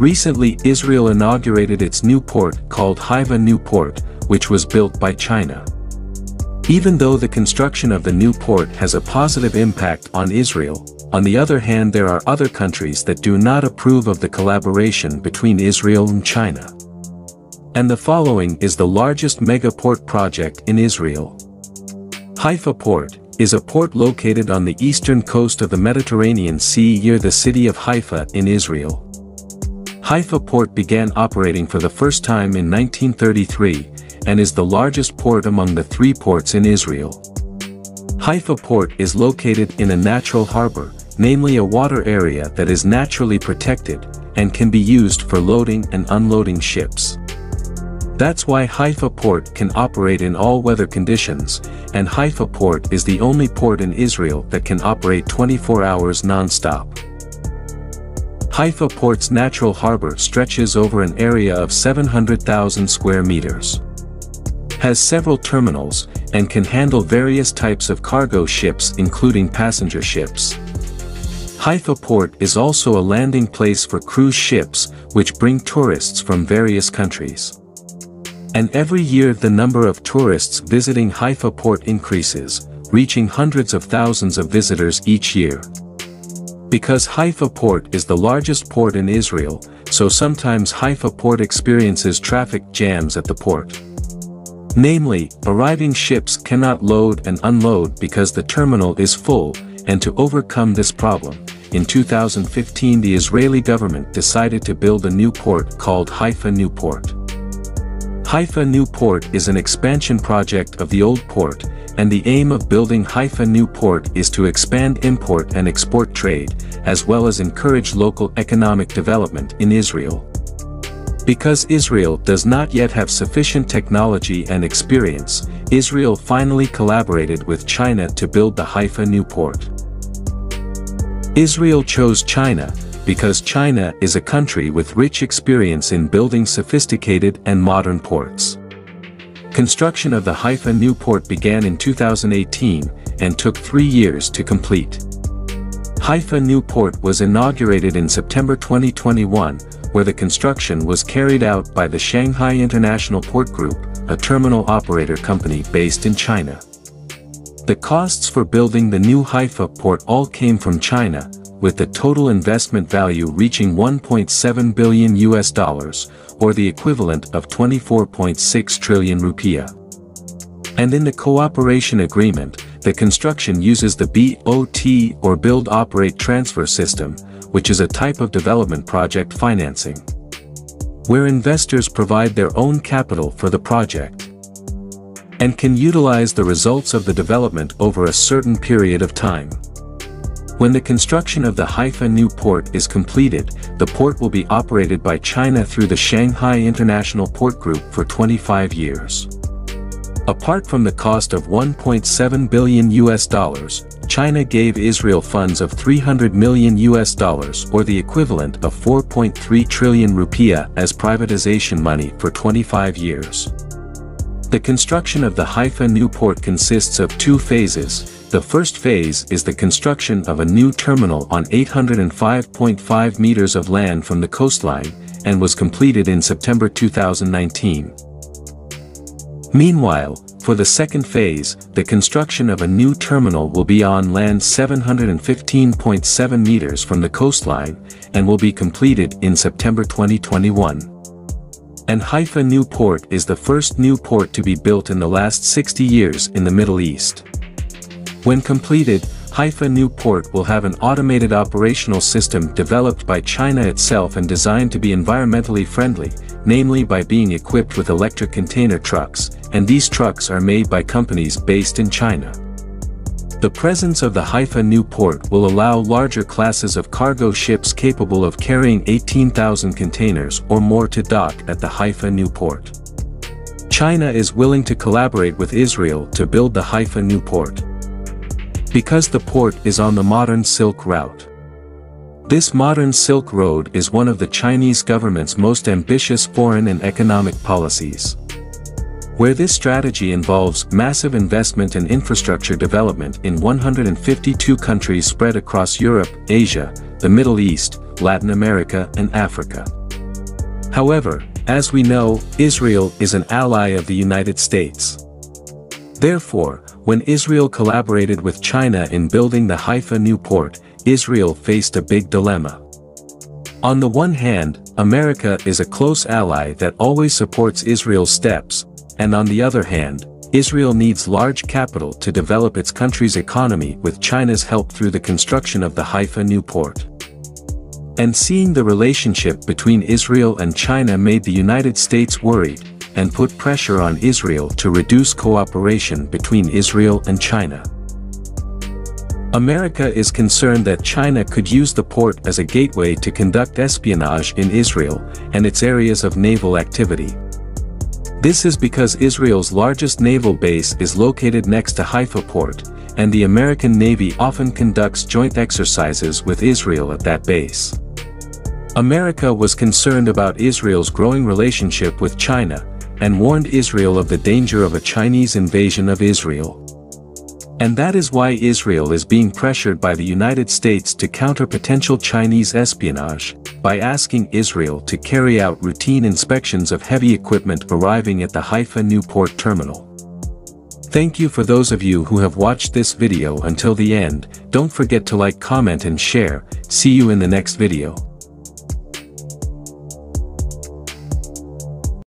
Recently Israel inaugurated its new port called Haifa New Port, which was built by China. Even though the construction of the new port has a positive impact on Israel, on the other hand there are other countries that do not approve of the collaboration between Israel and China. And the following is the largest megaport project in Israel. Haifa Port is a port located on the eastern coast of the Mediterranean Sea near the city of Haifa in Israel. Haifa Port began operating for the first time in 1933, and is the largest port among the three ports in Israel. Haifa Port is located in a natural harbor, namely a water area that is naturally protected, and can be used for loading and unloading ships. That's why Haifa Port can operate in all weather conditions, and Haifa Port is the only port in Israel that can operate 24 hours non-stop. Haifa Port's natural harbor stretches over an area of 700,000 square meters. Has several terminals, and can handle various types of cargo ships including passenger ships. Haifa Port is also a landing place for cruise ships, which bring tourists from various countries. And every year the number of tourists visiting Haifa Port increases, reaching hundreds of thousands of visitors each year. Because Haifa Port is the largest port in Israel, so sometimes Haifa Port experiences traffic jams at the port. Namely, arriving ships cannot load and unload because the terminal is full, and to overcome this problem, in 2015 the Israeli government decided to build a new port called Haifa New Port. Haifa New Port is an expansion project of the old port, and the aim of building Haifa New Port is to expand import and export trade, as well as encourage local economic development in Israel. Because Israel does not yet have sufficient technology and experience, Israel finally collaborated with China to build the Haifa New Port. Israel chose China, because China is a country with rich experience in building sophisticated and modern ports. Construction of the Haifa new port began in 2018, and took three years to complete. Haifa new port was inaugurated in September 2021, where the construction was carried out by the Shanghai International Port Group, a terminal operator company based in China. The costs for building the new Haifa port all came from China, with the total investment value reaching 1.7 billion US dollars, or the equivalent of 24.6 trillion rupiah. And in the cooperation agreement, the construction uses the BOT or Build Operate Transfer System, which is a type of development project financing. Where investors provide their own capital for the project and can utilize the results of the development over a certain period of time. When the construction of the Haifa new port is completed, the port will be operated by China through the Shanghai International Port Group for 25 years. Apart from the cost of 1.7 billion US dollars, China gave Israel funds of 300 million US dollars or the equivalent of 4.3 trillion rupiah as privatization money for 25 years. The construction of the Haifa new port consists of two phases. The first phase is the construction of a new terminal on 805.5 meters of land from the coastline, and was completed in September 2019. Meanwhile, for the second phase, the construction of a new terminal will be on land 715.7 meters from the coastline, and will be completed in September 2021 and Haifa New Port is the first new port to be built in the last 60 years in the Middle East. When completed, Haifa New Port will have an automated operational system developed by China itself and designed to be environmentally friendly, namely by being equipped with electric container trucks, and these trucks are made by companies based in China. The presence of the Haifa new port will allow larger classes of cargo ships capable of carrying 18,000 containers or more to dock at the Haifa new port. China is willing to collaborate with Israel to build the Haifa new port. Because the port is on the modern Silk Route. This modern Silk Road is one of the Chinese government's most ambitious foreign and economic policies where this strategy involves massive investment and infrastructure development in 152 countries spread across Europe, Asia, the Middle East, Latin America and Africa. However, as we know, Israel is an ally of the United States. Therefore, when Israel collaborated with China in building the Haifa new port, Israel faced a big dilemma. On the one hand, America is a close ally that always supports Israel's steps, and on the other hand, Israel needs large capital to develop its country's economy with China's help through the construction of the Haifa new port. And seeing the relationship between Israel and China made the United States worried, and put pressure on Israel to reduce cooperation between Israel and China. America is concerned that China could use the port as a gateway to conduct espionage in Israel and its areas of naval activity. This is because Israel's largest naval base is located next to Haifa port, and the American Navy often conducts joint exercises with Israel at that base. America was concerned about Israel's growing relationship with China, and warned Israel of the danger of a Chinese invasion of Israel. And that is why Israel is being pressured by the United States to counter potential Chinese espionage, by asking Israel to carry out routine inspections of heavy equipment arriving at the Haifa new port terminal. Thank you for those of you who have watched this video until the end, don't forget to like comment and share, see you in the next video.